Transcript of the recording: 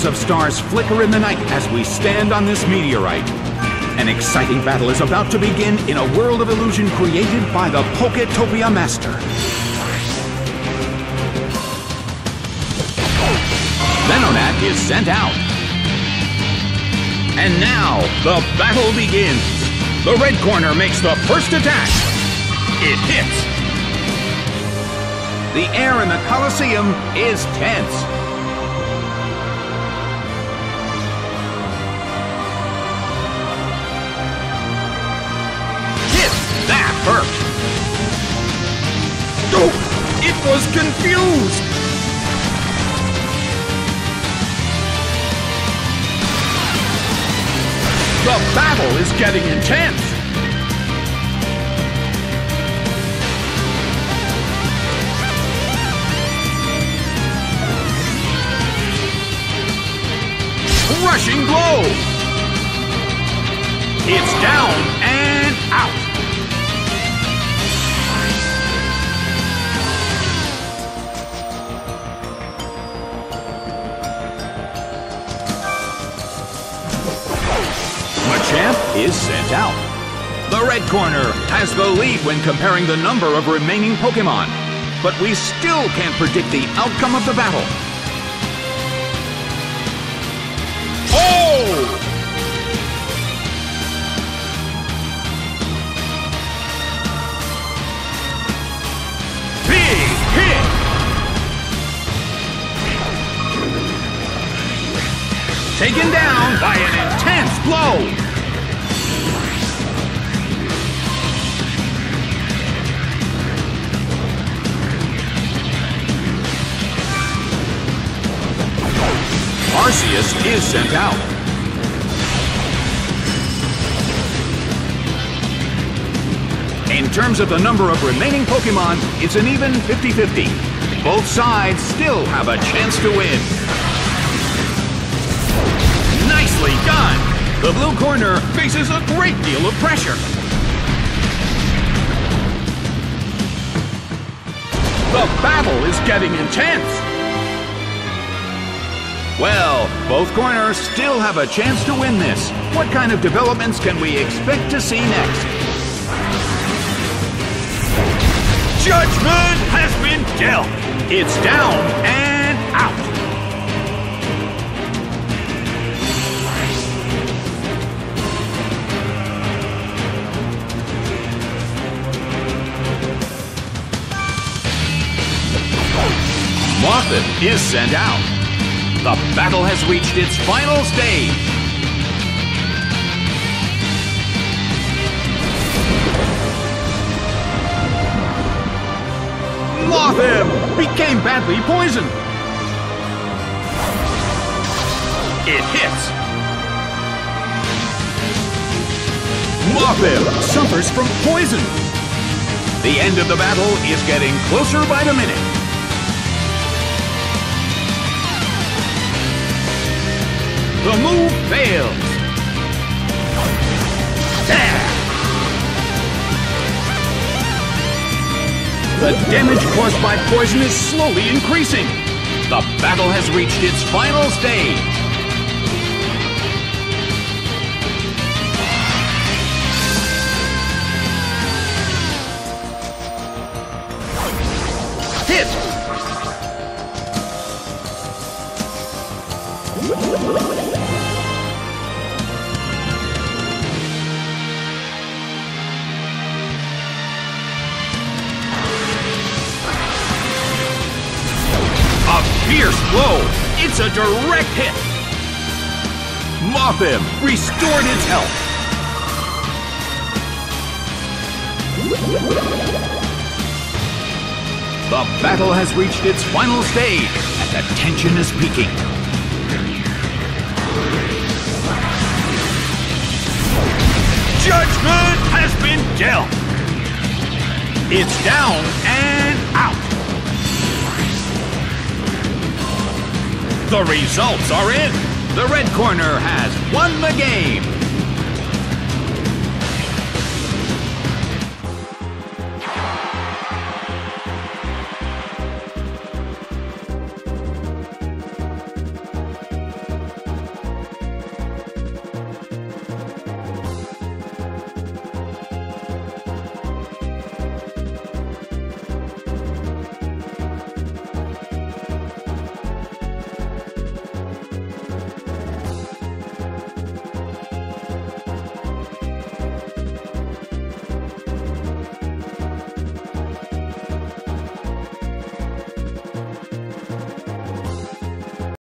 Millions of stars flicker in the night as we stand on this meteorite. An exciting battle is about to begin in a world of illusion created by the Poketopia Master. Venonat is sent out. And now, the battle begins. The red corner makes the first attack. It hits. The air in the Colosseum is tense. Was confused. The battle is getting intense. Crushing blow. It's down and out. Is sent out. The red corner has the lead when comparing the number of remaining Pokemon, but we still can't predict the outcome of the battle. Oh! Taken down by an intense blow! Is sent out. In terms of the number of remaining Pokemon, it's an even 50-50. Both sides still have a chance to win. Nicely done! The blue corner faces a great deal of pressure. The battle is getting intense. Well, both corners still have a chance to win this. What kind of developments can we expect to see next? Judgment has been dealt. It's down and out. Mothim is sent out. The battle has reached its final stage. Mothim became badly poisoned. It hits. Mothim suffers from poison. The end of the battle is getting closer by the minute. The move fails. There. The damage caused by poison is slowly increasing. The battle has reached its final stage. Hit! Fierce blow. It's a direct hit. Mothim restored its health. The battle has reached its final stage, and the tension is peaking. Judgment has been dealt. It's down and out. The results are in. The red corner has won the game.